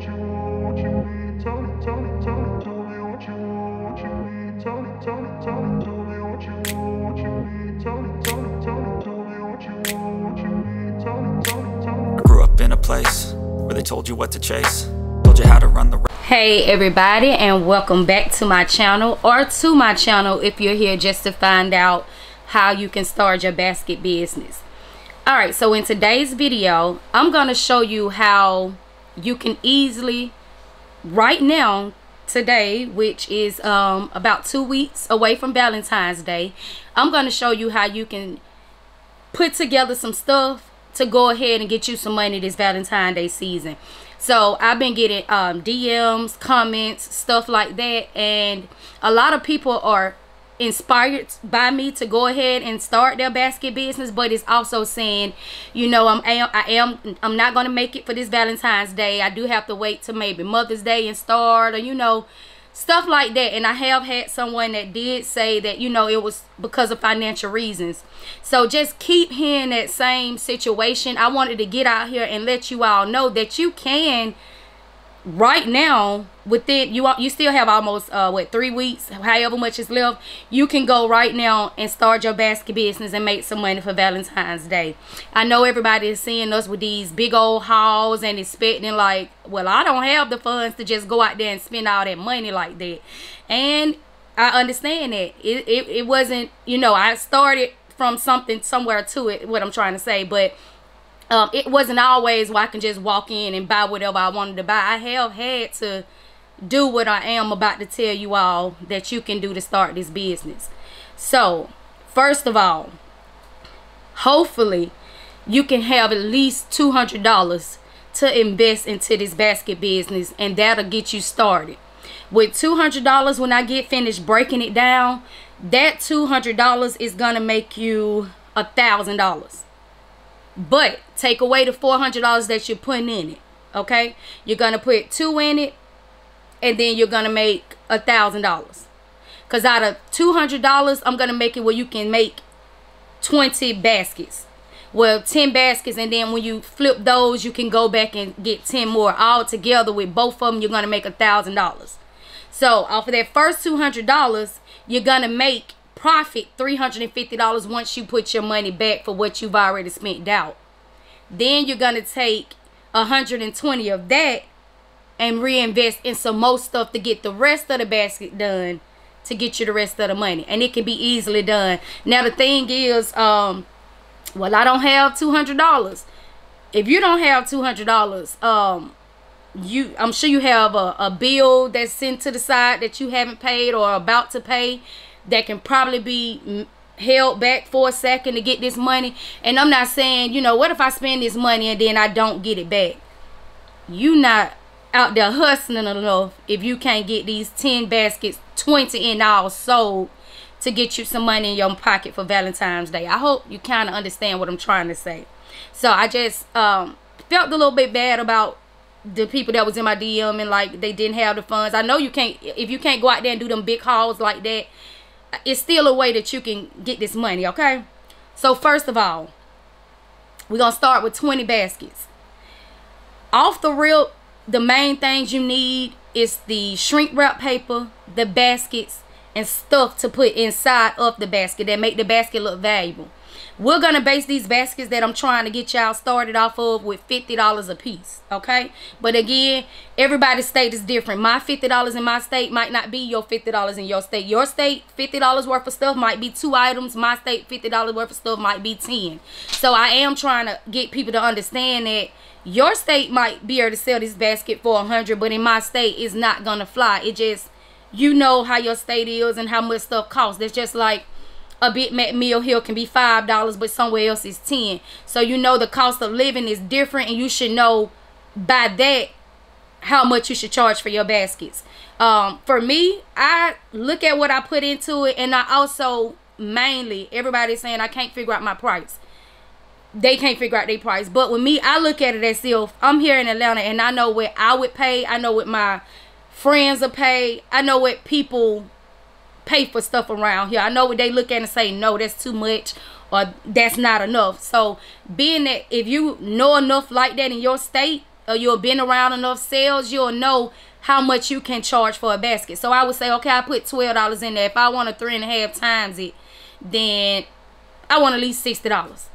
what you want, what you need. Tell me, tell me, tell me, tell me what you want, what you need. Tell me, tell me, tell me, tell me what you want, what you need. Tell me, tell me, tell me, tell me what you want, what you need. Tell me, tell me, tell me. I grew up in a place where they told you what to chase, told you how to run the race. Hey everybody and welcome back to my channel or to my channel if you're here just to find out how you can start your basket business. Alright, so in today's video, I'm going to show you how you can easily, right now, today, which is um, about two weeks away from Valentine's Day, I'm going to show you how you can put together some stuff to go ahead and get you some money this Valentine's Day season. So I've been getting um, DMs, comments, stuff like that. And a lot of people are inspired by me to go ahead and start their basket business but it's also saying you know i'm i am i'm not going to make it for this valentine's day. I do have to wait to maybe mother's day and start or you know stuff like that. And i have had someone that did say that you know it was because of financial reasons. So just keep hearing that same situation. I wanted to get out here and let you all know that you can right now within you you still have almost uh what three weeks however much is left you can go right now and start your basket business and make some money for valentine's day. I know everybody is seeing us with these big old hauls and expecting like well i don't have the funds to just go out there and spend all that money like that. And i understand that. It, it, it wasn't you know i started from something somewhere to it what i'm trying to say but um, it wasn't always where I can just walk in and buy whatever I wanted to buy. I have had to do what I am about to tell you all that you can do to start this business. So, first of all, hopefully you can have at least $200 to invest into this basket business and that'll get you started. With $200 when I get finished breaking it down, that $200 is going to make you a $1,000 but take away the $400 that you're putting in it. Okay? You're going to put two in it. And then you're going to make a $1,000. Because out of $200, I'm going to make it where you can make 20 baskets. Well, 10 baskets. And then when you flip those, you can go back and get 10 more. All together with both of them, you're going to make a $1,000. So off of that first $200, you're going to make profit $350 once you put your money back for what you've already spent out. Then you're going to take 120 of that and reinvest in some more stuff to get the rest of the basket done to get you the rest of the money. And it can be easily done. Now the thing is, um, well, I don't have $200. If you don't have $200, um, you I'm sure you have a, a bill that's sent to the side that you haven't paid or about to pay that can probably be held back for a second to get this money. And I'm not saying, you know, what if I spend this money and then I don't get it back? You not out there hustling enough if you can't get these 10 baskets, 20 in all sold to get you some money in your pocket for Valentine's Day. I hope you kind of understand what I'm trying to say. So I just um, felt a little bit bad about the people that was in my DM and like they didn't have the funds. I know you can't if you can't go out there and do them big hauls like that it's still a way that you can get this money, okay? So first of all, we're going to start with 20 baskets. Off the real, the main things you need is the shrink wrap paper, the baskets, and stuff to put inside of the basket that make the basket look valuable. We're going to base these baskets that I'm trying to get y'all started off of with $50 a piece, okay? But again, everybody's state is different. My $50 in my state might not be your $50 in your state. Your state, $50 worth of stuff might be two items. My state, $50 worth of stuff might be 10. So I am trying to get people to understand that your state might be able to sell this basket for 100 but in my state, it's not going to fly. It just, you know how your state is and how much stuff costs. It's just like a Big Mac meal here can be five dollars, but somewhere else is ten. So you know the cost of living is different, and you should know by that how much you should charge for your baskets. Um, for me, I look at what I put into it, and I also mainly everybody's saying I can't figure out my price. They can't figure out their price, but with me, I look at it as if I'm here in Atlanta, and I know what I would pay. I know what my friends will pay. I know what people pay for stuff around here. I know what they look at and say, no, that's too much or that's not enough. So being that if you know enough like that in your state or you've been around enough sales, you'll know how much you can charge for a basket. So I would say, okay, I put twelve dollars in there. If I want to three and a half times it, then I want at least sixty dollars.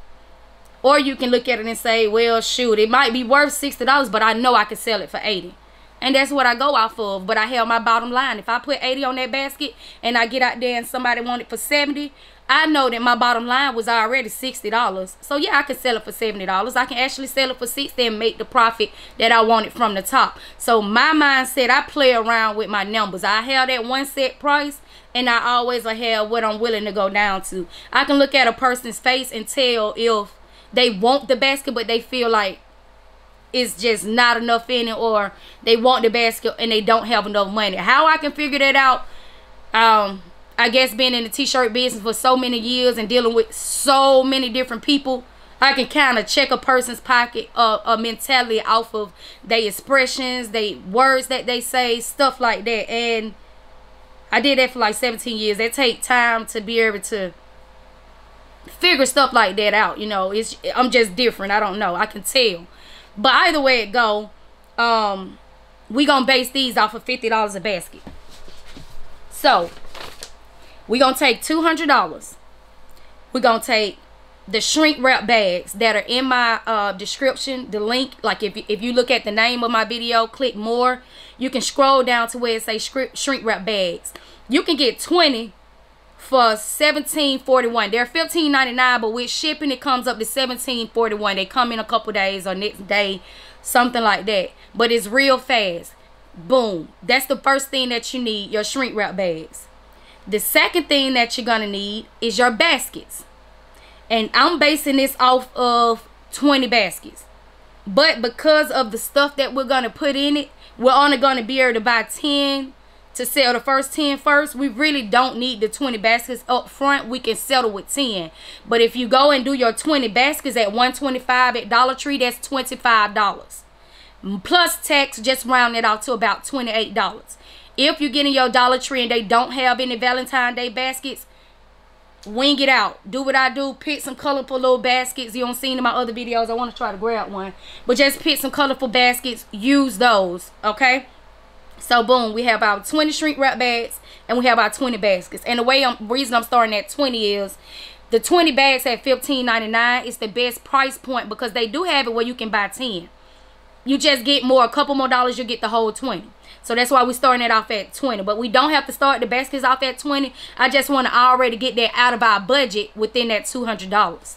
Or you can look at it and say, well, shoot, it might be worth sixty dollars, but I know I can sell it for eighty. And that's what I go off of. But I held my bottom line. If I put 80 on that basket and I get out there and somebody want it for 70, I know that my bottom line was already $60. So yeah, I can sell it for $70. I can actually sell it for 60 and make the profit that I wanted from the top. So my mindset, I play around with my numbers. I have that one set price and I always have what I'm willing to go down to. I can look at a person's face and tell if they want the basket but they feel like it's just not enough in it or they want the basket and they don't have enough money. How I can figure that out, um, I guess being in the t-shirt business for so many years and dealing with so many different people, I can kind of check a person's pocket, uh, a mentality off of their expressions, they words that they say, stuff like that. And I did that for like 17 years. That take time to be able to figure stuff like that out. You know, it's I'm just different. I don't know. I can tell. But either way it go, um, we gonna base these off of fifty dollars a basket. So we gonna take two hundred dollars. we gonna take the shrink wrap bags that are in my uh, description the link like if, if you look at the name of my video click more you can scroll down to where it says shrink wrap bags you can get 20 for 17.41 they're 15.99 but with shipping it comes up to 17.41 they come in a couple days or next day something like that. But it's real fast. Boom. That's the first thing that you need your shrink wrap bags. The second thing that you're gonna need is your baskets. And i'm basing this off of 20 baskets. But because of the stuff that we're gonna put in it we're only gonna be able to buy 10 to sell the first 10 first we really don't need the 20 baskets up front. We can settle with 10 but if you go and do your 20 baskets at 125 at dollar tree that's 25 dollars. Plus tax just round it out to about 28 dollars. If you're getting your dollar tree and they don't have any valentine day baskets wing it out. Do what i do. Pick some colorful little baskets. You don't see in my other videos. I want to try to grab one. But just pick some colorful baskets. Use those okay so boom, we have our 20 shrink wrap bags and we have our 20 baskets. And the way I'm reason I'm starting at 20 is the 20 bags at $15.99 is the best price point because they do have it where you can buy 10. You just get more, a couple more dollars, you get the whole 20. So that's why we're starting it off at 20. But we don't have to start the baskets off at 20. I just want to already get that out of our budget within that $200.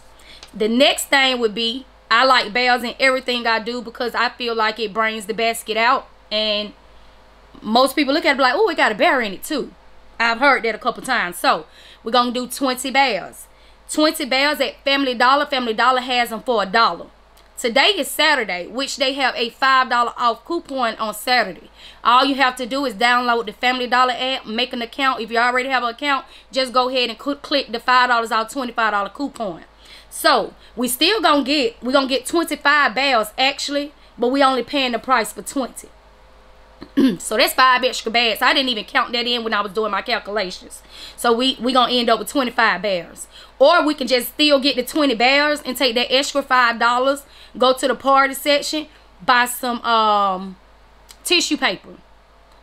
The next thing would be, I like bells in everything I do because I feel like it brings the basket out. And most people look at it like, oh, it got a bear in it too. I've heard that a couple times. So we're going to do 20 bears. 20 bears at Family Dollar. Family Dollar has them for a dollar. Today is Saturday, which they have a $5 off coupon on Saturday. All you have to do is download the Family Dollar app, make an account. If you already have an account, just go ahead and click the $5 off $25 coupon. So, we still to get, we're to get 25 bells actually, but we only paying the price for 20. so that's five extra bags. I didn't even count that in when I was doing my calculations. So we we gonna end up with 25 bears. Or we can just still get the 20 bears and take that extra five dollars, go to the party section, buy some um tissue paper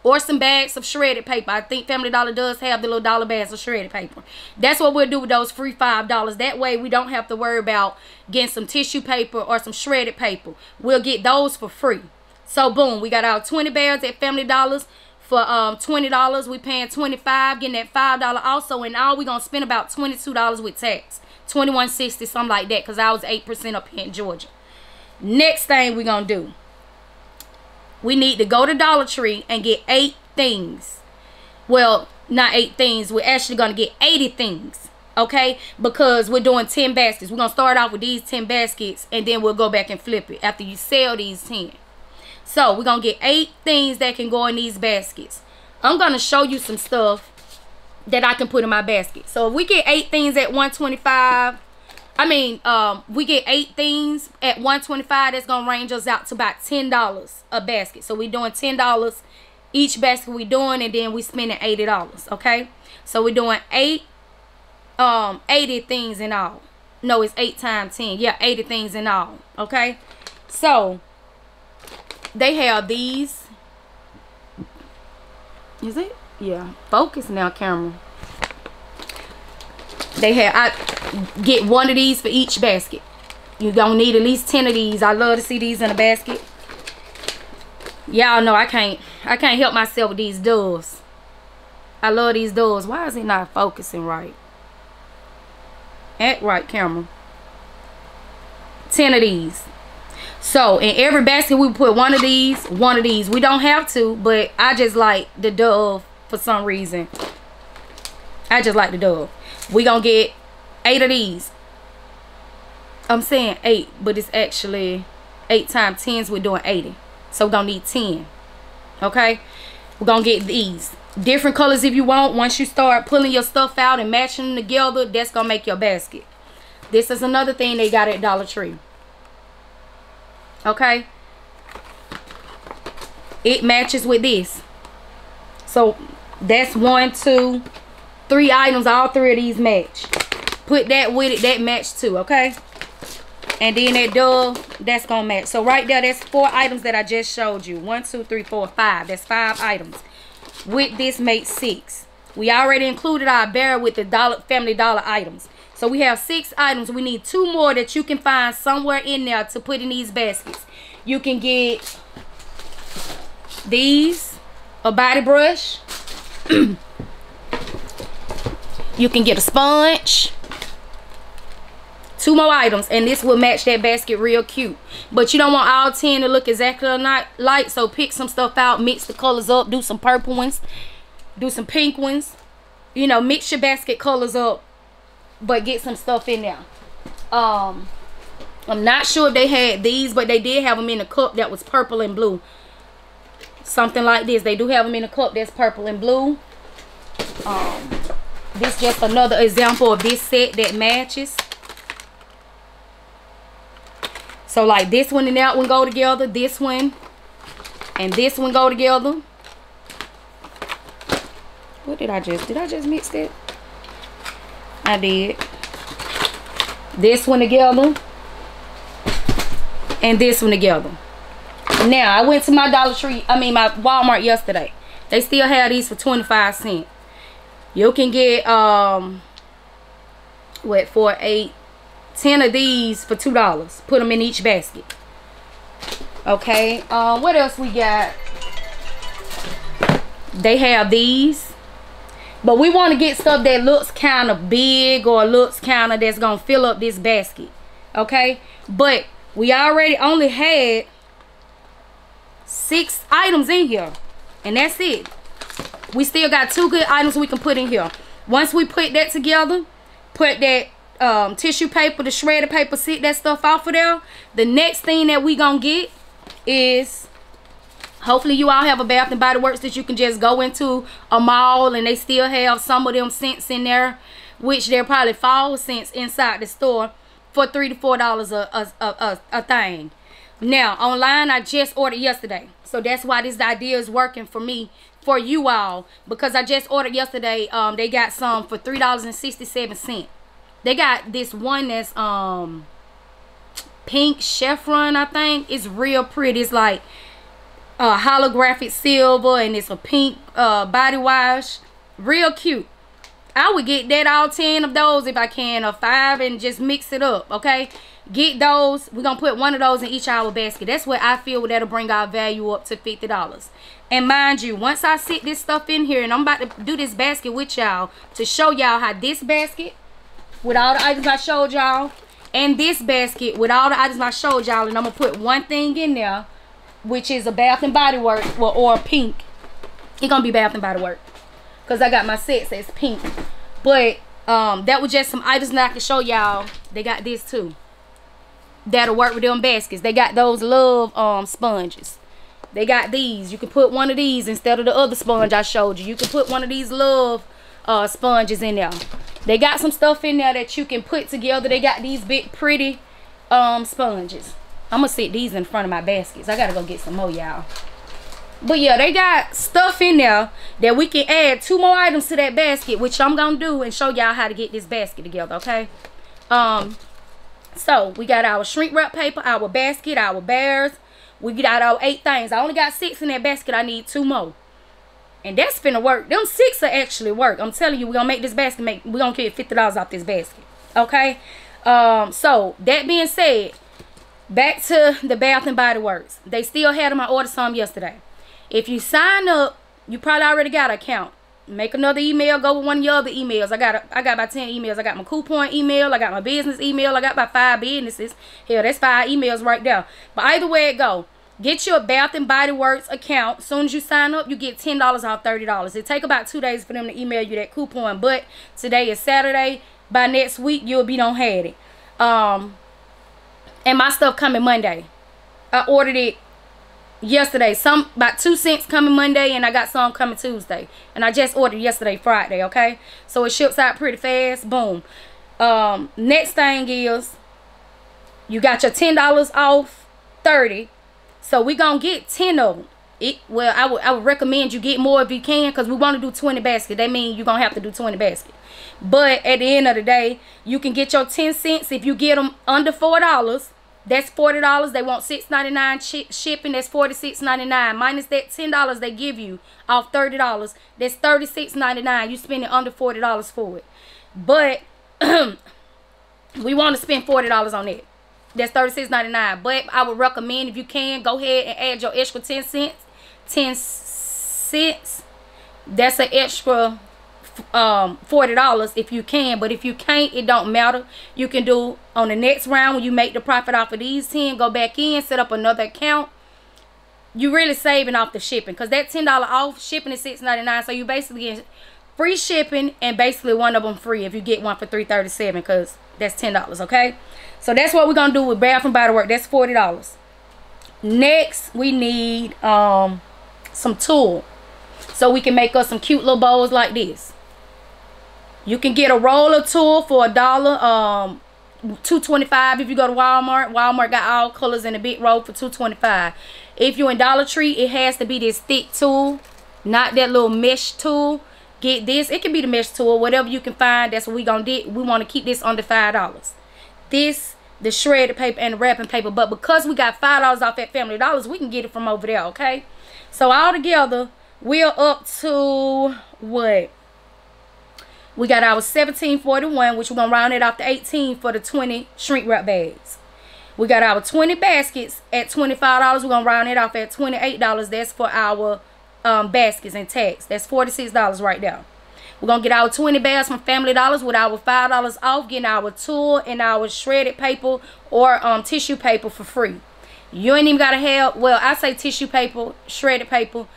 or some bags of shredded paper. I think Family Dollar does have the little dollar bags of shredded paper. That's what we'll do with those free $5. That way we don't have to worry about getting some tissue paper or some shredded paper. We'll get those for free. So boom, we got our 20 bears at Family Dollars for um $20. We paying 25 getting that $5 also. And now we to spend about $22 with tax. 2160 something like that because I was 8% up here in Georgia. Next thing we to do. We need to go to Dollar Tree and get eight things. Well, not eight things. We're actually to get 80 things okay because we're doing 10 baskets we're gonna start off with these 10 baskets and then we'll go back and flip it after you sell these 10 so we're going to get eight things that can go in these baskets. I'm going to show you some stuff that I can put in my basket. So if we get eight things at 125 I mean, um, we get eight things at 125 that's going to range us out to about $10 a basket. So we're doing $10 each basket we're doing and then we spending $80, okay? So we're doing eight, um, 80 things in all. No, it's eight times 10. Yeah, 80 things in all, okay? So they have these. Is it? Yeah. Focus now, camera. They have I get one of these for each basket. You don't need at least 10 of these. I love to see these in a basket. Y'all know I can't I can't help myself with these doors. I love these doors. Why is it not focusing right? Act right, camera. 10 of these. So in every basket we put one of these, one of these. We don't have to, but I just like the dove for some reason. I just like the dove. We gonna get eight of these. I'm saying eight, but it's actually eight times tens. We're doing 80. So we're gonna need 10. Okay? We're gonna get these. Different colors if you want. Once you start pulling your stuff out and matching them together, that's gonna make your basket. This is another thing they got at Dollar Tree. Okay? It matches with this. So that's one, two, three items. All three of these match. Put that with it. That match too. Okay? And then that dove, that's to match. So right there, that's four items that I just showed you. One, two, three, four, five. That's five items. With this makes six. We already included our bear with the dollar family dollar items. So we have six items. We need two more that you can find somewhere in there to put in these baskets. You can get these, a body brush. you can get a sponge two more items and this will match that basket real cute but you don't want all 10 to look exactly like so pick some stuff out mix the colors up do some purple ones do some pink ones you know mix your basket colors up but get some stuff in there um i'm not sure if they had these but they did have them in a cup that was purple and blue something like this they do have them in a cup that's purple and blue um this just another example of this set that matches so like this one and that one go together. This one and this one go together. What did I just, did I just mix that? I did. This one together. And this one together. Now, I went to my Dollar Tree, I mean my Walmart yesterday. They still have these for 25 cents. You can get, um, what, for eight, ten of these for two dollars put them in each basket okay um what else we got they have these but we want to get stuff that looks kind of big or looks kind of that's gonna fill up this basket okay but we already only had six items in here and that's it we still got two good items we can put in here once we put that together put that um, tissue paper, the shredded paper, sit that stuff off of there. The next thing that we gonna get is hopefully you all have a Bath and Body Works that you can just go into a mall and they still have some of them scents in there, which they're probably fall scents inside the store for three to four dollars a, a, a, a thing. Now online I just ordered yesterday, so that's why this idea is working for me for you all because I just ordered yesterday. Um, they got some for three dollars and sixty seven cent. They got this one that's um pink chevron, I think. It's real pretty. It's like uh, holographic silver and it's a pink uh, body wash. Real cute. I would get that all 10 of those if I can or 5 and just mix it up, okay? Get those. We're going to put one of those in each our basket. That's what I feel that'll bring our value up to $50. And mind you, once I sit this stuff in here and I'm about to do this basket with y'all to show y'all how this basket with all the items I showed y'all and this basket with all the items I showed y'all and I'm gonna put one thing in there which is a Bath and Body Works well, or pink. It's gonna be Bath and Body Works because I got my set says pink. But um that was just some items that I can show y'all. They got this too. That'll work with them baskets. They got those love um sponges. They got these. You can put one of these instead of the other sponge I showed you. You can put one of these love uh sponges in there. They got some stuff in there that you can put together. They got these big pretty um sponges. I'm gonna sit these in front of my baskets. I gotta go get some more, y'all. But yeah, they got stuff in there that we can add two more items to that basket, which I'm gonna do and show y'all how to get this basket together, okay? Um, so we got our shrink wrap paper, our basket, our bears. We got our eight things. I only got six in that basket. I need two more. And that's finna work. Them six are actually work. I'm telling you, we're gonna make this basket make we're gonna get $50 off this basket. Okay? Um, so that being said, back to the Bath and Body Works. They still had them. I ordered some yesterday. If you sign up, you probably already got an account. Make another email. Go with one of your other emails. I got a, I got about ten emails. I got my coupon email. I got my business email. I got about five businesses. Hell, that's five emails right there. But either way it go, get your Bath and Body Works account. As soon as you sign up, you get ten dollars off thirty dollars. It take about two days for them to email you that coupon. But today is Saturday. By next week, you'll be on had it. Um, and my stuff coming Monday. I ordered it yesterday. Some about two scents coming Monday, and I got some coming Tuesday. And I just ordered yesterday, Friday. Okay, so it ships out pretty fast. Boom. Um, next thing is you got your ten dollars off thirty. So we gonna get ten of them. It well, I would I would recommend you get more if you can, cause we want to do twenty baskets. That means you're gonna have to do twenty baskets. But at the end of the day, you can get your ten scents if you get them under four dollars that's forty dollars. They want $6.99 shipping. That's forty six ninety nine minus that ten dollars they give you off thirty dollars. That's thirty six ninety nine. You're spending under forty dollars for it, but we want to spend forty dollars on it. That's thirty six ninety nine. But I would recommend if you can go ahead and add your extra ten scents. Ten scents. That's an extra um $40 if you can but if you can't it don't matter. You can do on the next round when you make the profit off of these 10 go back in set up another account. You're really saving off the shipping because that $10 off shipping is $6.99 so you basically get free shipping and basically one of them free if you get one for $337 because that's $10 okay? So that's what we're gonna do with Bath and Body Work that's $40 next we need um some tulle so we can make us some cute little bows like this you can get a roller tulle for a dollar. Um, 225 if you go to Walmart. Walmart got all colors in a big roll for 225. If you're in Dollar Tree, it has to be this thick tulle, not that little mesh tulle. Get this. It can be the mesh tulle, whatever you can find. That's what we gonna do. We want to keep this under five dollars. This, the shredded paper and the wrapping paper, but because we got five dollars off at Family Dollars, we can get it from over there. Okay. So all together, we're up to what? We got our 1741, which we're going to round it off to 18 for the 20 shrink wrap bags. We got our 20 baskets at $25. We're going to round it off at $28. That's for our um, baskets and tags. That's $46 right there. We're going to get our 20 bags from Family Dollars with our $5 off, getting our tulle and our shredded paper or um, tissue paper for free. You ain't even got to have, well, I say tissue paper, shredded paper,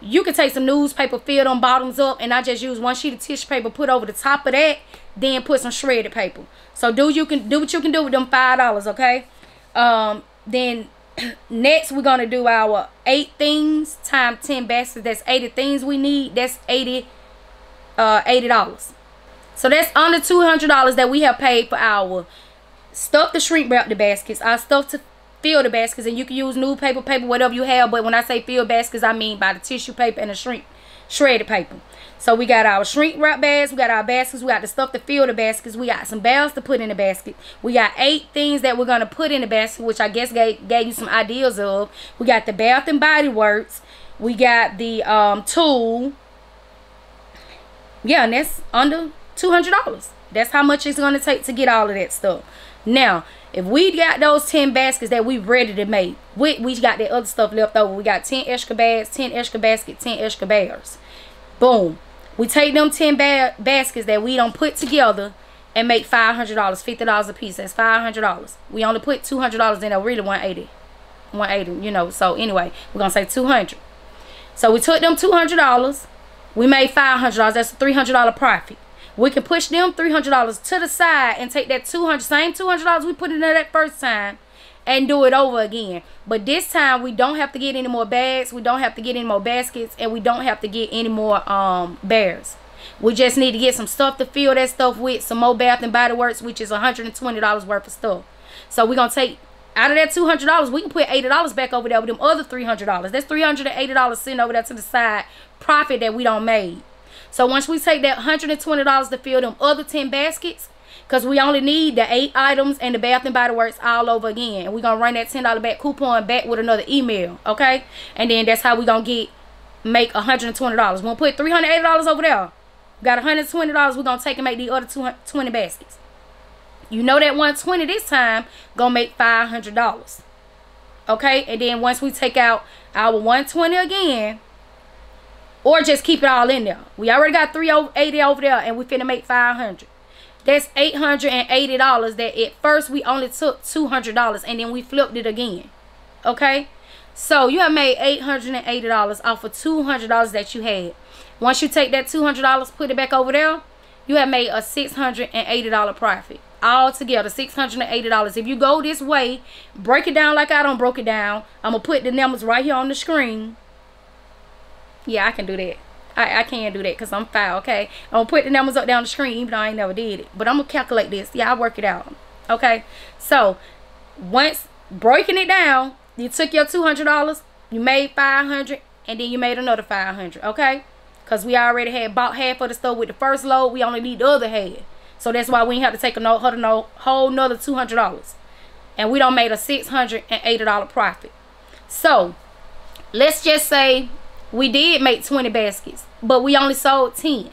you can take some newspaper, fill them bottoms up, and I just use one sheet of tissue paper, put over the top of that, then put some shredded paper. So do you can do what you can do with them five dollars, okay? Um, then next we're gonna do our eight things times ten baskets. That's eighty things we need. That's eighty, uh, eighty dollars. So that's under two hundred dollars that we have paid for our stuff to shrink wrap the baskets, our stuff to fill the baskets and you can use new paper paper whatever you have but when i say fill baskets i mean by the tissue paper and the shrink shredded paper. So we got our shrink wrap bags we got our baskets we got the stuff to fill the baskets we got some bags to put in the basket. We got eight things that we're going to put in the basket which i guess gave, gave you some ideas of. We got the bath and body works we got the um tulle yeah and that's under $200 that's how much it's going to take to get all of that stuff. Now if we got those 10 baskets that we ready to make, we, we got that other stuff left over. We got 10 extra bags, 10 extra baskets, 10 extra bears. Boom. We take them 10 ba baskets that we don't put together and make $500, $50 a piece. That's $500. We only put $200 in there, really 180 180 you know. So anyway, we're going to say 200 So we took them $200. We made $500. That's a $300 profit we can push them $300 to the side and take that 200 same $200 we put in there that first time and do it over again. But this time we don't have to get any more bags. We don't have to get any more baskets and we don't have to get any more um bears. We just need to get some stuff to fill that stuff with some more bath and body works which is $120 worth of stuff. So we're gonna take out of that $200 we can put $80 back over there with them other $300 that's $380 sitting over there to the side profit that we don't made so once we take that $120 to fill them other 10 baskets, Because we only need the eight items and the Bath and Body Works all over again. And we're going to run that $10 back coupon back with another email. Okay? And then that's how we going to get make $120. We're going to put $380 over there. Got $120. We're going to take and make the other 20 baskets. You know that 120 this time going to make $500. Okay? And then once we take out our 120 again, or just keep it all in there. We already got 380 over there and we finna make 500. That's $880 that at first we only took $200 and then we flipped it again. Okay? So you have made $880 off of $200 that you had. Once you take that $200, put it back over there, you have made a $680 profit. All together, $680. If you go this way, break it down like I don't broke it down. I'm going to put the numbers right here on the screen. Yeah, I can do that. I, I can do that because I'm foul, okay? I'm going to put the numbers up down the screen even though I ain't never did it. But I'm going to calculate this. Yeah, I work it out. Okay? So, once breaking it down, you took your $200, you made 500 and then you made another 500 okay? Because we already had bought half of the stuff with the first load. We only need the other half. So that's why we have to take a no, no, whole another $200. And we don't made a $680 profit. So, let's just say we did make 20 baskets, but we only sold 10.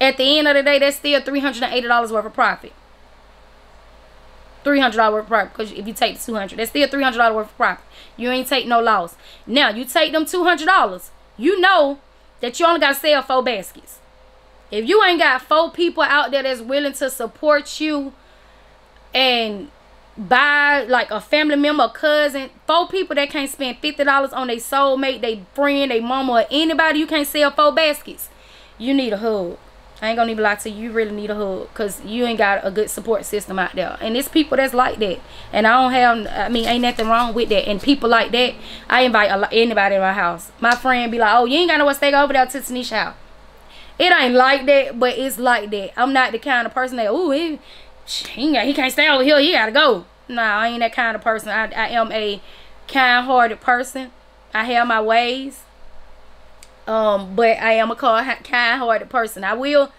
At the end of the day, that's still $380 worth of profit. $300 worth of profit because if you take the 200 that's still $300 worth of profit. You ain't take no loss. Now, you take them $200. You know that you only got to sell four baskets. If you ain't got four people out there that's willing to support you and buy like a family member, a cousin, four people that can't spend fifty dollars on their soulmate, their friend, their mama, or anybody. You can't sell four baskets. You need a hug. I ain't gonna even lie to you. You really need a hug because you ain't got a good support system out there. And it's people that's like that. And I don't have, I mean, ain't nothing wrong with that. And people like that, I invite a, anybody in my house. My friend be like, oh, you ain't got no stay over there to Tanisha house. It ain't like that, but it's like that. I'm not the kind of person that, oh, he, he, he can't stay over here. He gotta go. Nah, I ain't that kind of person. I, I am a kind-hearted person. I have my ways. Um, but I am a kind-hearted person. I will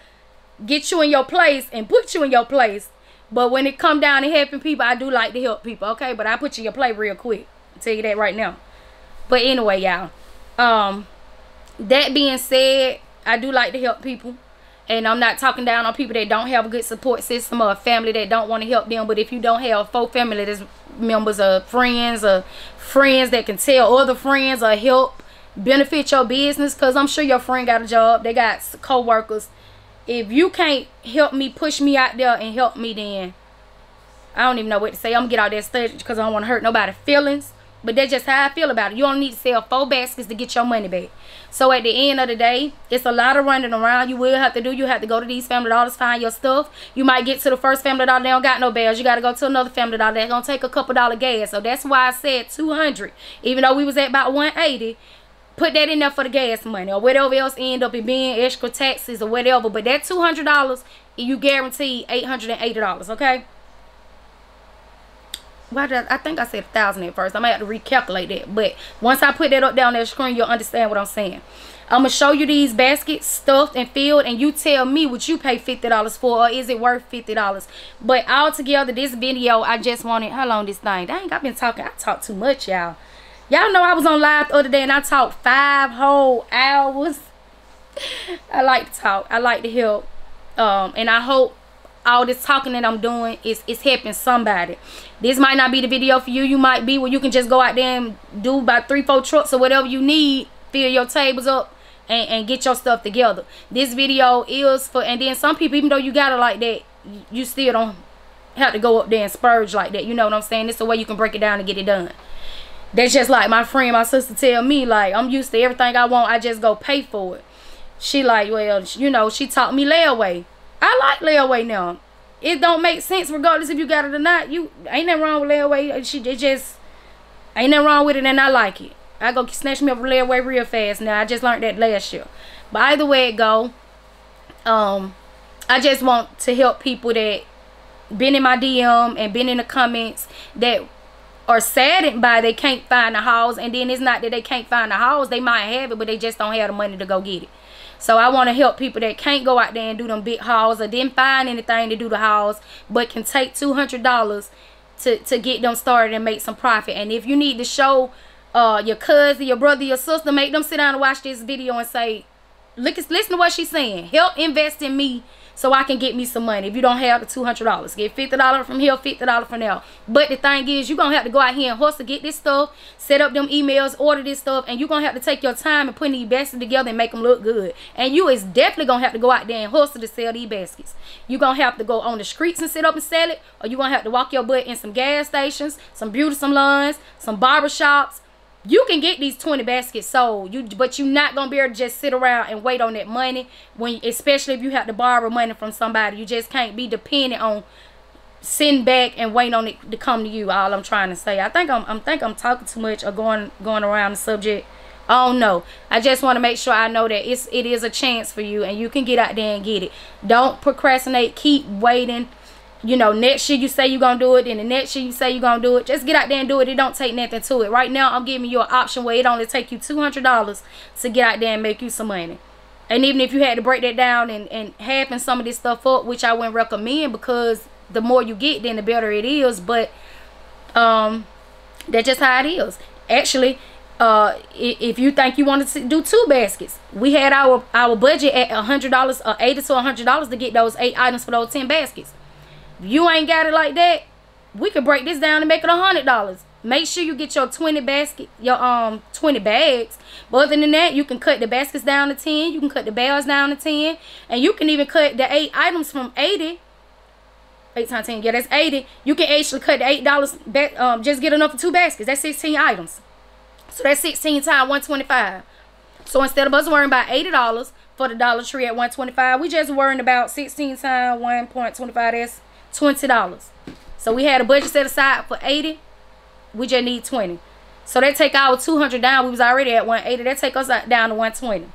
get you in your place and put you in your place. But when it come down to helping people, I do like to help people, okay? But I put you in your place real quick. I'll tell you that right now. But anyway, y'all. Um, that being said, I do like to help people. And I'm not talking down on people that don't have a good support system or a family that don't want to help them. But if you don't have four family that's members or friends or friends that can tell other friends or help benefit your business, because I'm sure your friend got a job, they got co-workers. If you can't help me, push me out there and help me, then I don't even know what to say. I'm going to get out that stage because I don't want to hurt nobody's feelings. But that's just how I feel about it. You only need to sell four baskets to get your money back. So at the end of the day, it's a lot of running around. You will have to do. You have to go to these family dollars, find your stuff. You might get to the first family dollar, they don't got no bells. You got to go to another family dollar. They're going to take a couple dollar gas. So that's why I said 200 Even though we was at about 180 put that in there for the gas money or whatever else end up in being extra taxes or whatever. But that $200, you guarantee $880, okay? Why did I, I think I said a thousand at first. I might have to recalculate that. But once I put that up down that screen, you'll understand what I'm saying. I'm going to show you these baskets stuffed and filled. And you tell me what you pay $50 for. Or is it worth $50? But all together, this video, I just wanted... How long this thing? Dang, I've been talking. I talk too much, y'all. Y'all know I was on live the other day and I talked five whole hours. I like to talk. I like to help. Um, and I hope all this talking that I'm doing is, is helping somebody. This might not be the video for you. You might be where you can just go out there and do about three, four trucks or whatever you need. Fill your tables up and, and get your stuff together. This video is for, and then some people, even though you got it like that, you still don't have to go up there and spurge like that. You know what I'm saying? It's a way you can break it down and get it done. That's just like my friend, my sister tell me, like, I'm used to everything I want. I just go pay for it. She like, well, you know, she taught me layaway. I like layaway now. It don't make sense regardless if you got it or not. You ain't nothing wrong with layaway. She it just ain't nothing wrong with it and I like it. I go snatch me up layaway real fast now. I just learned that last year. But either way it go, um, I just want to help people that been in my DM and been in the comments that are saddened by they can't find the house and then it's not that they can't find the house they might have it but they just don't have the money to go get it So I want to help people that can't go out there and do them big hauls or didn't find anything to do the hauls, but can take two hundred dollars to to get them started and make some profit. And if you need to show uh your cousin, your brother, your sister, make them sit down and watch this video and say, look, listen to what she's saying. Help invest in me so I can get me some money. If you don't have the $200, get $50 from here, $50 from there. But the thing is, you're going to have to go out here and hustle, get this stuff, set up them emails, order this stuff, and you're going to have to take your time and put these baskets together and make them look good. And you is definitely going to have to go out there and hustle to sell these baskets. You're going to have to go on the streets and sit up and sell it, or you're going to have to walk your butt in some gas stations, some beauty salons, some barber shops, you can get these 20 baskets sold you but you're not gonna be able to just sit around and wait on that money when especially if you have to borrow money from somebody you just can't be dependent on sitting back and waiting on it to come to you all i'm trying to say i think i'm i think i'm talking too much or going going around the subject don't know. I just want to make sure I know that it's it is a chance for you and you can get out there and get it. Don't procrastinate. Keep waiting you know, next year you say you're going to do it, and the next year you say you're going to do it. Just get out there and do it. It don't take nothing to it. Right now, I'm giving you an option where it only take you $200 to get out there and make you some money. And even if you had to break that down and, and halving some of this stuff up, which I wouldn't recommend because the more you get, then the better it is. But um, that's just how it is. Actually, uh, if you think you want to do two baskets, we had our, our budget at $100, uh, 80 to $100 to get those eight items for those 10 baskets you ain't got it like that, we could break this down and make it a hundred dollars. Make sure you get your 20 basket, your um 20 bags. But other than that, you can cut the baskets down to 10. You can cut the bales down to 10. And you can even cut the eight items from 80. 8 times 10, yeah, that's 80. You can actually cut the $8 back, um, just get enough for two baskets. That's 16 items. So that's 16 times 125 So instead of us worrying about $80 for the Dollar Tree at 125 we just worrying about 16 times 1.25 That's $20. So we had a budget set aside for 80 We just need 20 So they take our 200 down. We was already at 180 They take us down to 120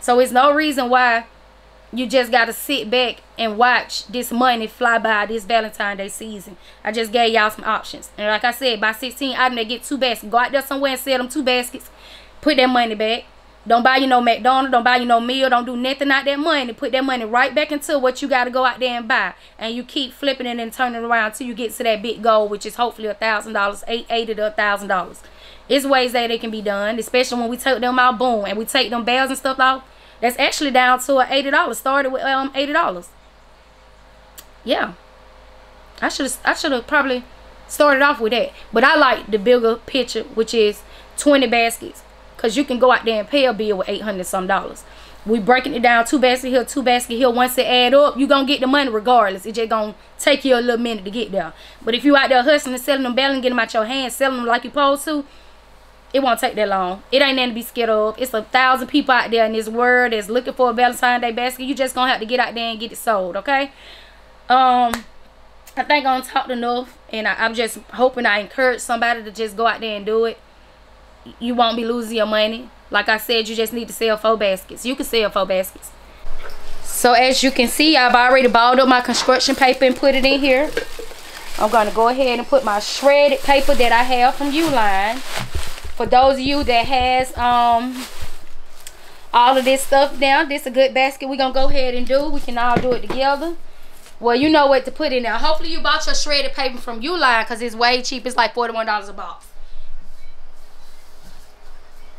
So it's no reason why you just got to sit back and watch this money fly by this Valentine Day season. I just gave y'all some options. And like I said, by 16 items, they get two baskets. Go out there somewhere and sell them two baskets. Put that money back. Don't buy you no McDonald's. Don't buy you no meal. Don't do nothing out that money. Put that money right back into what you got to go out there and buy. And you keep flipping it and turning around till you get to that big goal, which is hopefully a thousand dollars, eight eighty to a thousand dollars. It's ways that it can be done, especially when we take them out, boom, and we take them bells and stuff out. That's actually down to a eighty dollars. Started with um eighty dollars. Yeah, I should I should have probably started off with that, but I like the bigger picture, which is twenty baskets because you can go out there and pay a bill with 800 some dollars. We breaking it down two basket here, two basket here. Once it add up, you gonna get the money regardless. It just gonna take you a little minute to get there. But if you out there hustling and selling them bells and getting them out your hands, selling them like you supposed to, it won't take that long. It ain't nothing to be scared of. It's a thousand people out there in this world that's looking for a Valentine's Day basket. You just gonna have to get out there and get it sold, okay? Um, I think I'm talked enough, and I, I'm just hoping I encourage somebody to just go out there and do it you won't be losing your money. Like I said, you just need to sell four baskets. You can sell four baskets. So as you can see, I've already balled up my construction paper and put it in here. I'm going to go ahead and put my shredded paper that I have from Uline. For those of you that has um all of this stuff down, this is a good basket we're going to go ahead and do. We can all do it together. Well, you know what to put in there. Hopefully you bought your shredded paper from Uline because it's way cheap. It's like $41 a box.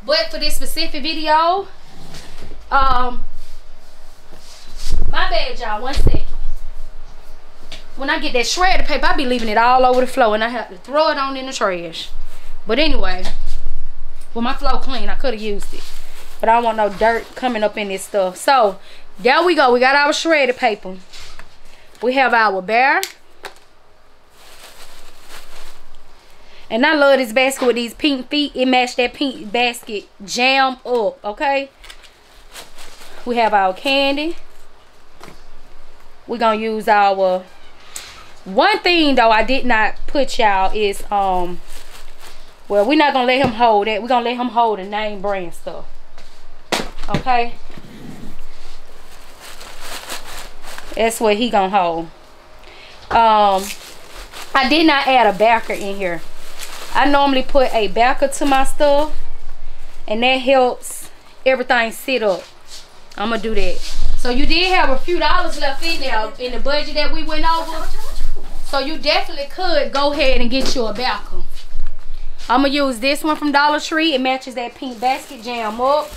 But for this specific video, um, my bad, y'all. One second. When I get that shredded paper, I be leaving it all over the floor, and I have to throw it on in the trash. But anyway, with my floor clean. I could have used it, but I don't want no dirt coming up in this stuff. So there we go. We got our shredded paper. We have our bear. And I love this basket with these pink feet. It matched that pink basket jam up, okay? We have our candy. We're going to use our... One thing, though, I did not put y'all is... um. Well, we're not going to let him hold it. We're going to let him hold the name brand stuff. Okay? That's what he going to hold. Um, I did not add a backer in here. I normally put a backer to my stuff and that helps everything sit up. I'm gonna do that. So you did have a few dollars left in there in the budget that we went over. So you definitely could go ahead and get you a balcony. I'm gonna use this one from Dollar Tree. It matches that pink basket jam up.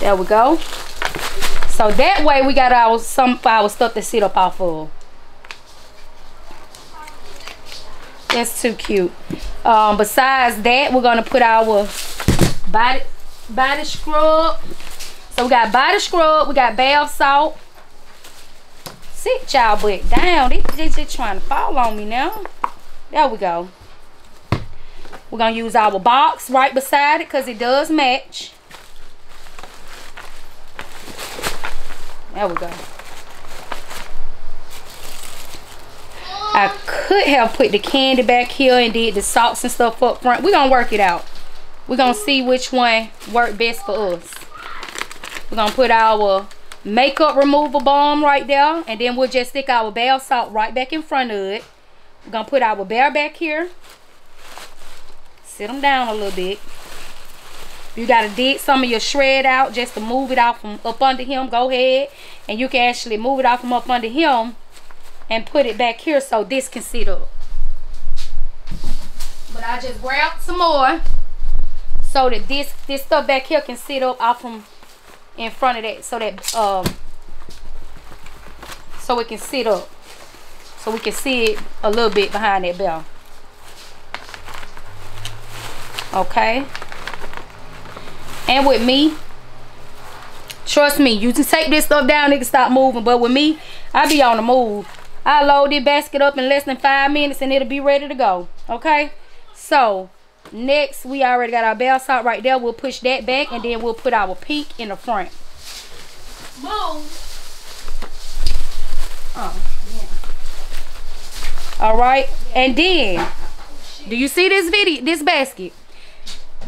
There we go. So that way we got our some our stuff to sit up off of. That's too cute. Um, besides that, we're gonna put our body body scrub. So we got body scrub, we got bath salt. Sit y'all butt down. They, they just trying to fall on me now. There we go. We're gonna use our box right beside it because it does match. There we go. I could have put the candy back here and did the salts and stuff up front. We're going to work it out. We're going to see which one worked best for us. We're going to put our makeup removal balm right there. And then we'll just stick our bath salt right back in front of it. We're going to put our bear back here. Sit them down a little bit. You got to dig some of your shred out just to move it out from up under him. Go ahead. And you can actually move it out from up under him and put it back here so this can sit up. But I just grabbed some more so that this this stuff back here can sit up off from in front of that so that um so it can sit up so we can see it a little bit behind that bell okay and with me, trust me, you can take this stuff down, it can stop moving. But with me, I be on the move. I load this basket up in less than five minutes and it'll be ready to go. Okay? So, next, we already got our bell salt right there. We'll push that back and then we'll put our peak in the front. Move. Oh, yeah. All right. And then, do you see this video, this basket?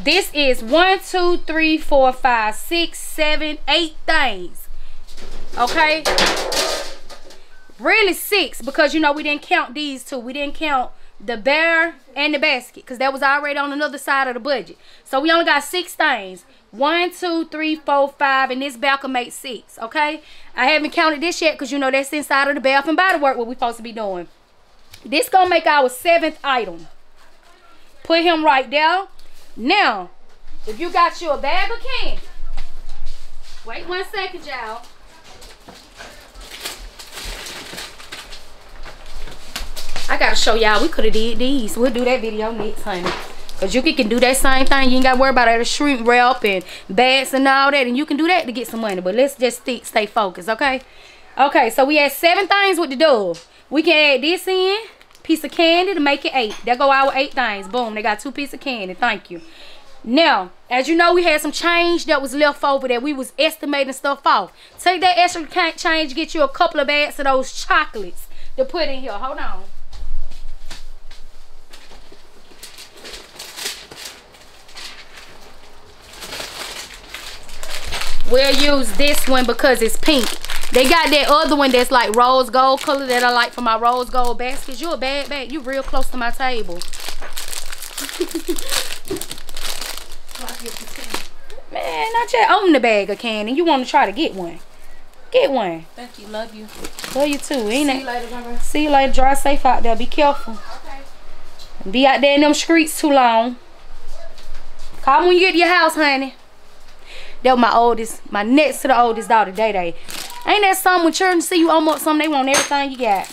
This is one, two, three, four, five, six, seven, eight things. Okay? Really six because you know we didn't count these two. We didn't count the bear and the basket because that was already on another side of the budget. So we only got six things. One, two, three, four, five, and this bell makes six. Okay? I haven't counted this yet because you know that's inside of the Bath and Body Work what we're supposed to be doing. This gonna make our seventh item. Put him right there. Now, if you got you a bag of candy, wait one second, y'all. I gotta show y'all. We could have did these. We'll do that video next, honey. Cause you can do that same thing. You ain't gotta worry about that shrink wrap and bags and all that. And you can do that to get some money. But let's just stay, stay focused, okay? Okay, so we had seven things with the dove. We can add this in piece of candy to make it eight. There go our eight things. Boom, they got two pieces of candy. Thank you. Now, as you know, we had some change that was left over that we was estimating stuff off. Take that extra change, get you a couple of bags of those chocolates to put in here. Hold on. We'll use this one because it's pink. They got that other one that's like rose gold color that I like for my rose gold baskets. You a bad bag. You real close to my table. Man, not yet own the bag of candy. You want to try to get one. Get one. Thank you. Love you. Love you too. Ain't See it? you later, Mama. See you later. Drive safe out there. Be careful. Okay. Be out there in them streets too long. Call me when you get to your house, honey. That was my oldest, my next to the oldest daughter, Day Day. Ain't that something when children see you almost something, they want everything you got.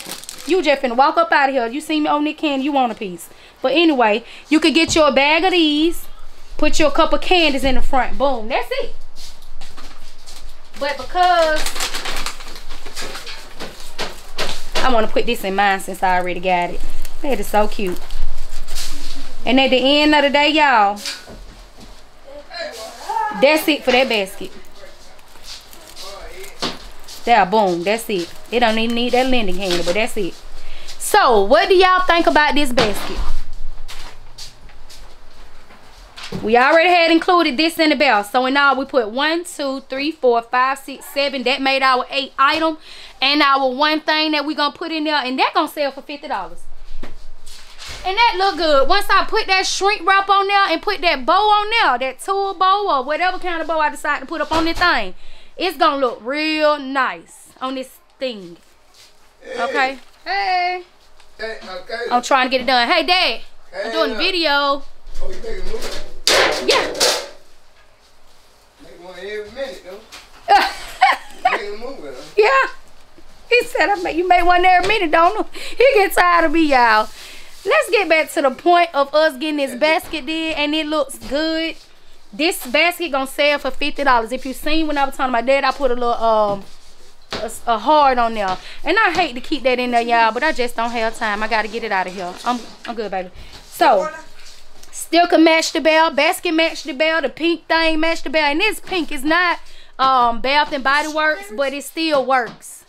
You just finna walk up out of here. You see me on that candy, you want a piece. But anyway, you could get you a bag of these. Put your cup of candies in the front. Boom. That's it. But because I want to put this in mine since I already got it. That is so cute. And at the end of the day, y'all, that's it for that basket. There, boom, that's it. It don't even need that lending hand, but that's it. So, what do y'all think about this basket? We already had included this in the bell. So in all, we put one, two, three, four, five, six, seven. That made our eight item. And our one thing that we gonna put in there, and that gonna sell for $50. And that look good. Once I put that shrink wrap on there and put that bow on there, that tulle bow or whatever kind of bow I decide to put up on this thing, it's gonna look real nice on this thing. Okay. Hey. Hey, okay. I'm trying to get it done. Hey, Dad. I'm doing a uh, video. Oh, you making a move? Yeah. Make one every minute, though. Making a move, huh? yeah. He said, I make, you make one every minute, don't you? He get tired of me, y'all. Let's get back to the point of us getting this basket did, and it looks good. This basket gonna sell for $50. If you seen when I was talking about that, I put a little, um, a, a hard on there. And I hate to keep that in there, y'all, but I just don't have time. I gotta get it out of here. I'm, I'm good, baby. So, still can match the bell. Basket match the bell. The pink thing match the bell. And this pink is not um Bath and Body Works, but it still works.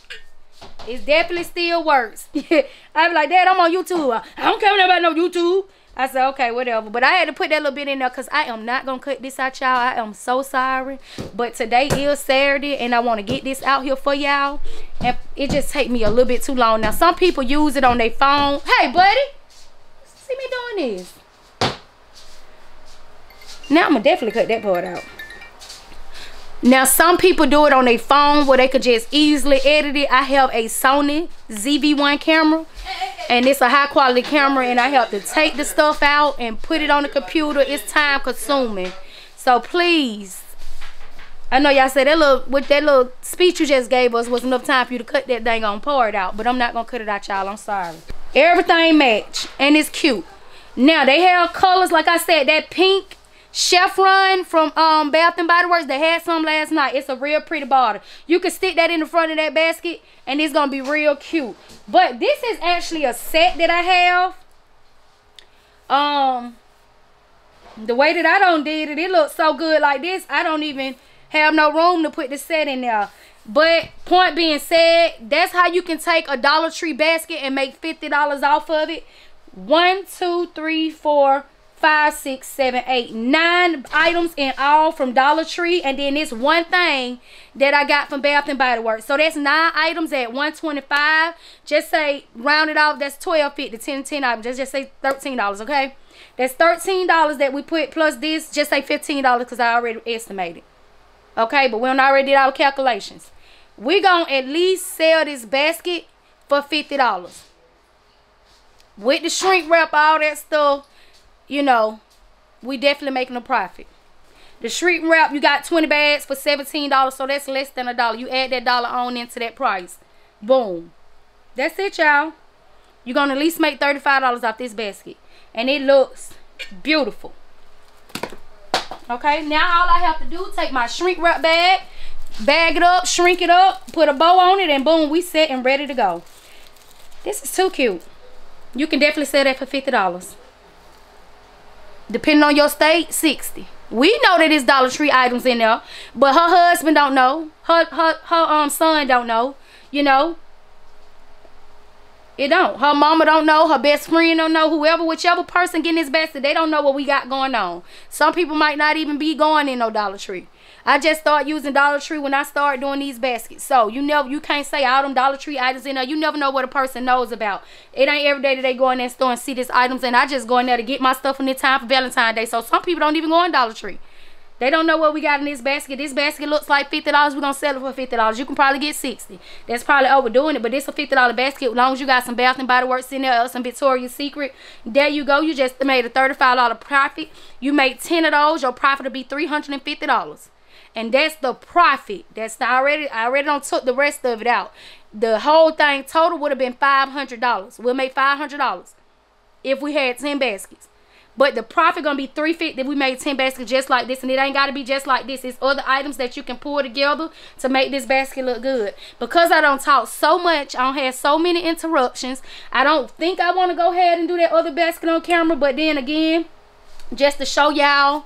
It definitely still works. I'm like, Dad, I'm on YouTube. I don't care about no YouTube. I said, okay, whatever. But I had to put that little bit in there because I am not going to cut this out, y'all. I am so sorry. But today is Saturday, and I want to get this out here for y'all. And it just take me a little bit too long. Now, some people use it on their phone. Hey, buddy. See me doing this. Now, I'm going to definitely cut that part out. Now, some people do it on their phone where they could just easily edit it. I have a Sony ZV-1 camera. And it's a high quality camera. And I have to take the stuff out and put it on the computer. It's time consuming. So, please. I know y'all said that little, with that little speech you just gave us was enough time for you to cut that thing on pour it out. But I'm not going to cut it out, y'all. I'm sorry. Everything match. And it's cute. Now, they have colors. Like I said, that pink Chef Run from um, Bath and Body Works. They had some last night. It's a real pretty bottle. You can stick that in the front of that basket and it's going to be real cute. But this is actually a set that I have. Um, The way that I don't did it, it looks so good like this. I don't even have no room to put the set in there. But point being said, that's how you can take a Dollar Tree basket and make $50 off of it. One, two, three, four, five, six, seven, eight, nine items in all from Dollar Tree. And then this one thing that I got from Bath and Body Works. So that's nine items at 125 Just say, round it off, that's 12 50 10 10 items. Just, just say $13, okay? That's $13 that we put plus this. Just say $15 because I already estimated. Okay, but we already did our calculations. We're going to at least sell this basket for $50. With the shrink wrap, all that stuff, you know, we definitely making a profit. The shrink wrap, you got 20 bags for $17, so that's less than a dollar. You add that dollar on into that price. Boom. That's it, y'all. You're going to at least make $35 off this basket. And it looks beautiful. Okay, now all I have to do take my shrink wrap bag, bag it up, shrink it up, put a bow on it, and boom, we set and ready to go. This is too cute. You can definitely sell that for $50. Depending on your state, 60 We know that it's Dollar Tree items in there, but her husband don't know. Her her her um son don't know. You know, it don't. Her mama don't know. Her best friend don't know. Whoever, whichever person getting this basket, they don't know what we got going on. Some people might not even be going in no Dollar Tree. I just start using Dollar Tree when I start doing these baskets. So you never, you can't say all them Dollar Tree items in there. You never know what a person knows about. It ain't every day that they go in that store and see these items. And I just go in there to get my stuff in the time for Valentine's Day. So some people don't even go in Dollar Tree. They don't know what we got in this basket. This basket looks like $50. We're going to sell it for $50. You can probably get 60 That's probably overdoing it, but this a $50 basket. As long as you got some Bath and Body Works in there or some Victoria's Secret, there you go. You just made a $35 profit. You made 10 of those. Your profit will be $350. And that's the profit. That's the, I already, I already don't took the rest of it out. The whole thing total would have been $500. We'll make $500 if we had 10 baskets. But the profit gonna be 350 if we made 10 baskets just like this. And it ain't gotta be just like this. It's other items that you can pull together to make this basket look good. Because I don't talk so much, I don't have so many interruptions. I don't think I wanna go ahead and do that other basket on camera. But then again, just to show y'all.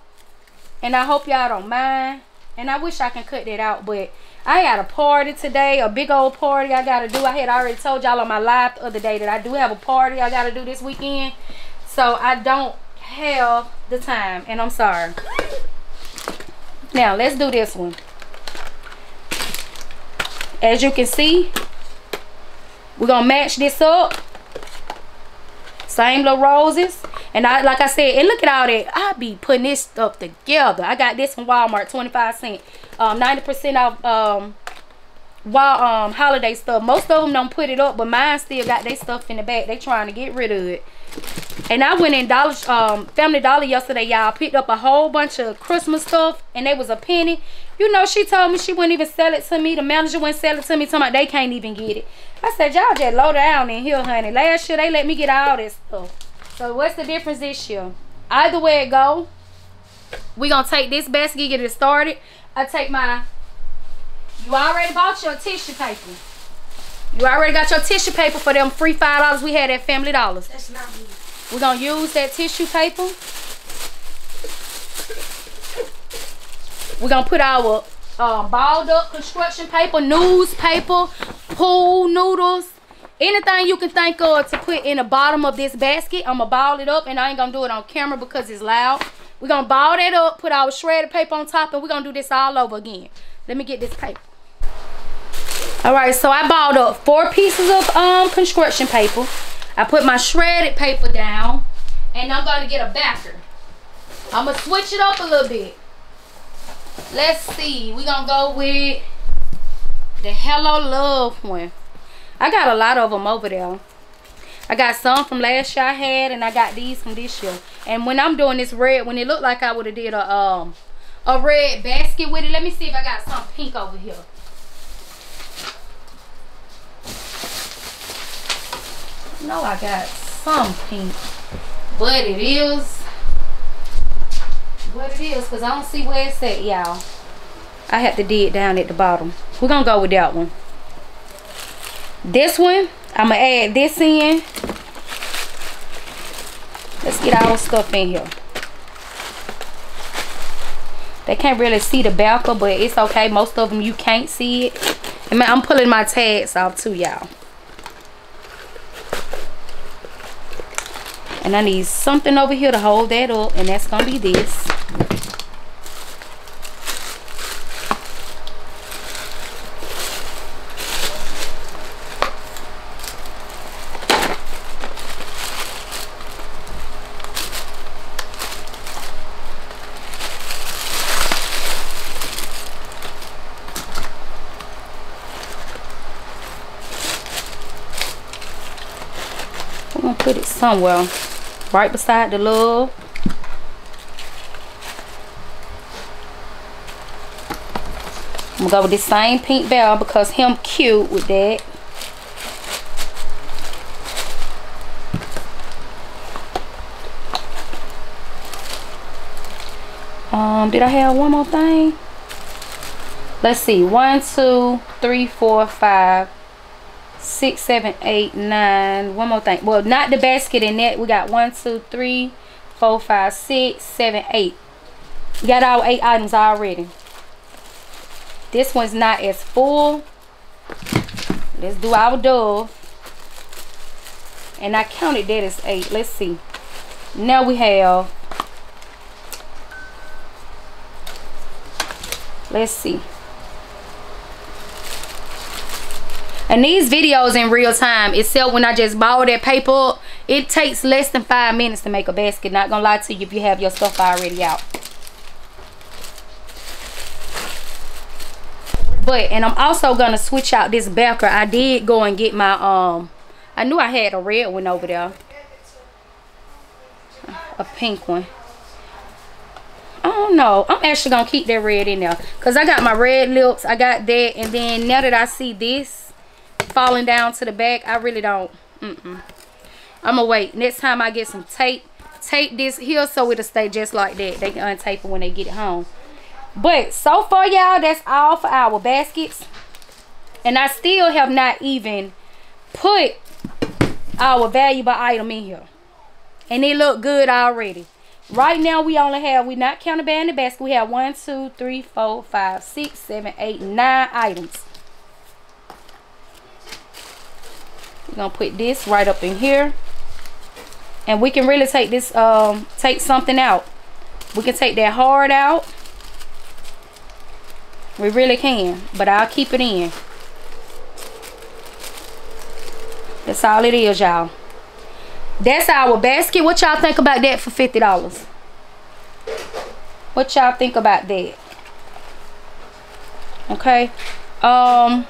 And I hope y'all don't mind. And I wish I can cut that out. But I got a party today. A big old party I gotta do. I had already told y'all on my live the other day that I do have a party I gotta do this weekend. So I don't have the time and I'm sorry. Now let's do this one. As you can see, we're gonna match this up. Same little roses. And I like I said, and look at all that. I be putting this stuff together. I got this from Walmart, 25 cent. Um, 90% off um while um holiday stuff. Most of them don't put it up, but mine still got their stuff in the back. They trying to get rid of it. And I went in Dollar um Family Dollar yesterday, y'all. Picked up a whole bunch of Christmas stuff, and they was a penny. You know, she told me she wouldn't even sell it to me. The manager wouldn't sell it to me. Talking they can't even get it. I said, y'all just low down in here, honey. Last year they let me get all this stuff. So what's the difference this year? Either way it go, we gonna take this basket, get it started. I take my you already bought your tissue paper. You already got your tissue paper for them free five dollars we had at Family Dollars. That's not me. We're gonna use that tissue paper. We're gonna put our uh, balled up construction paper, newspaper, pool noodles, anything you can think of to put in the bottom of this basket. I'm gonna ball it up and I ain't gonna do it on camera because it's loud. We're gonna ball that up, put our shredded paper on top, and we're gonna do this all over again. Let me get this paper. All right, so I bought up four pieces of um construction paper. I put my shredded paper down, and I'm gonna get a backer. I'm gonna switch it up a little bit. Let's see. We're gonna go with the Hello Love one. I got a lot of them over there. I got some from last year I had, and I got these from this year. And when I'm doing this red, when it looked like I would have did a um a red basket with it, let me see if I got some pink over here. No, I got some pink, but it is what it is because I don't see where it's at, y'all. I have to dig it down at the bottom. We're gonna go with that one. This one, I'm gonna add this in. Let's get our stuff in here. They can't really see the backer, but it's okay. Most of them you can't see it. And I'm pulling my tags off too, y'all. And I need something over here to hold that up. And that's going to be this. I'm to put it somewhere right beside the love. I'm gonna go with this same pink bell because him cute with that. Um, did I have one more thing? Let's see. One, two, three, four, five, six, seven, eight, nine. One more thing. Well, not the basket in that. We got one, two, three, four, five, six, seven, eight. Got our eight items already. This one's not as full. Let's do our dove. And I counted that as eight. Let's see. Now we have. Let's see. And these videos in real time itself when I just bought that paper it takes less than five minutes to make a basket. Not gonna lie to you if you have your stuff already out. But and I'm also gonna switch out this backer. I did go and get my um I knew I had a red one over there. A pink one. I don't know. I'm actually gonna keep that red in there. Cause I got my red lips. I got that. And then now that I see this falling down to the back i really don't mm -mm. i'm gonna wait. Next time i get some tape tape this here so it'll stay just like that. They can untape it when they get it home. But so far y'all that's all for our baskets. And i still have not even put our valuable item in here. And it look good already. Right now we only have we not counting band the basket. We have one two three four five six seven eight nine items we're gonna put this right up in here and we can really take this um take something out we can take that hard out we really can but i'll keep it in that's all it is y'all That's our basket. What y'all think about that for $50? What y'all think about that? Okay. Um,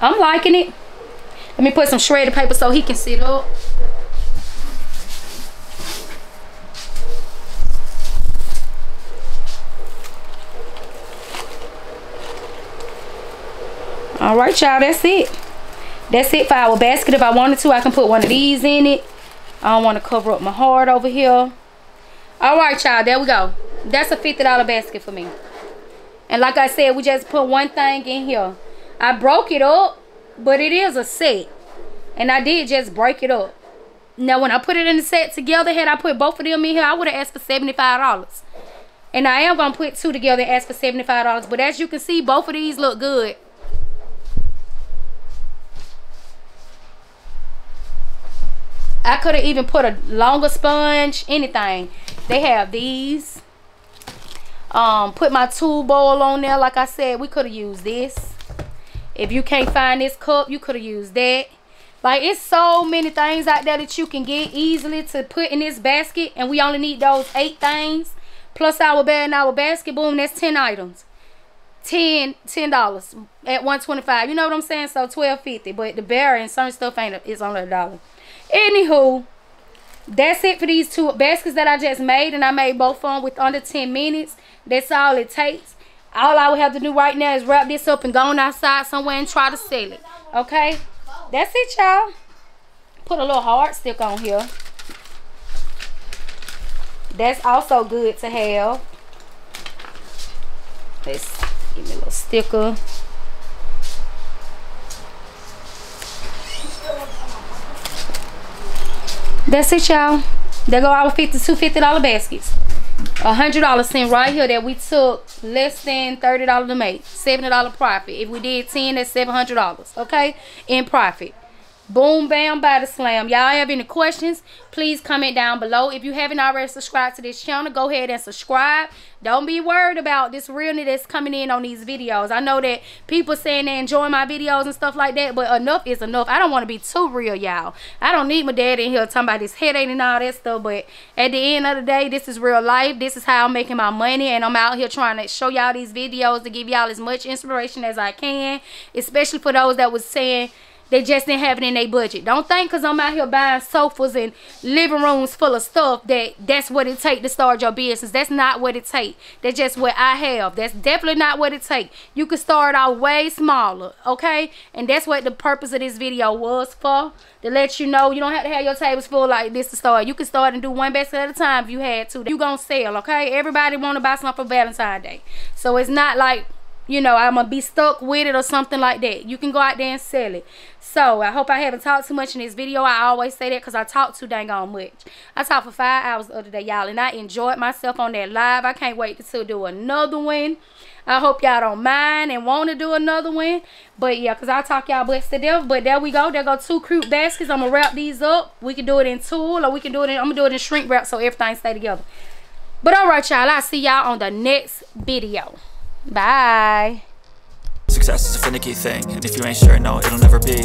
I'm liking it. Let me put some shredded paper so he can sit up. all right y'all that's it. That's it for our basket. If i wanted to i can put one of these in it. I don't want to cover up my heart over here. All right y'all there we go. That's a 50 dollar basket for me. And like i said we just put one thing in here. I broke it up but it is a set and i did just break it up now when i put it in the set together had i put both of them in here i would have asked for 75 dollars and i am gonna put two together and ask for 75 dollars but as you can see both of these look good I could have even put a longer sponge, anything. They have these. Um, put my tulle bowl on there. Like I said, we could have used this. If you can't find this cup, you could have used that. Like, it's so many things out there that you can get easily to put in this basket. And we only need those eight things. Plus our bag and our basket. Boom, that's 10 items. 10 dollars at 125 you know what i'm saying so 12.50 but the bear and some stuff ain't it's only a dollar Anywho, that's it for these two baskets that I just made. And I made both of them with under 10 minutes. That's all it takes. All I would have to do right now is wrap this up and go on outside somewhere and try to sell it. Okay? That's it, y'all. Put a little hard stick on here. That's also good to have. Let's give me a little sticker. That's it, y'all. There go our 50 two $50 baskets. A hundred dollars sent right here that we took less than thirty dollars to make. Seventy dollar profit. If we did ten, that's seven hundred dollars. Okay, in profit. Boom, bam, body slam. Y'all have any questions? Please comment down below. If you haven't already subscribed to this channel, go ahead and subscribe. Don't be worried about this realness that's coming in on these videos. I know that people saying they enjoy my videos and stuff like that, but enough is enough. I don't want to be too real, y'all. I don't need my dad in here talking about his headache and all that stuff, but at the end of the day, this is real life. This is how I'm making my money, and I'm out here trying to show y'all these videos to give y'all as much inspiration as I can, especially for those that was saying they just didn't have it in their budget. Don't think because I'm out here buying sofas and living rooms full of stuff that that's what it take to start your business. That's not what it take. That's just what I have. That's definitely not what it take. You can start out way smaller, okay? And that's what the purpose of this video was for. To let you know you don't have to have your tables full like this to start. You can start and do one basket at a time if you had to. You gonna sell, okay? Everybody want to buy something for Valentine's Day. So it's not like you know i'm gonna be stuck with it or something like that. You can go out there and sell it. So i hope i haven't talked too much in this video. I always say that because i talk too dang on much. I talked for five hours the other day y'all and i enjoyed myself on that live. I can't wait to do another one. I hope y'all don't mind and want to do another one. But yeah because i talk y'all blessed to death. But there we go. There go two cute baskets. I'm gonna wrap these up. We can do it in tulle or we can do it in i'm gonna do it in shrink wrap so everything stay together. But all right y'all i'll see y'all on the next video Bye. Success is a finicky thing, and if you ain't sure, no, it'll never be.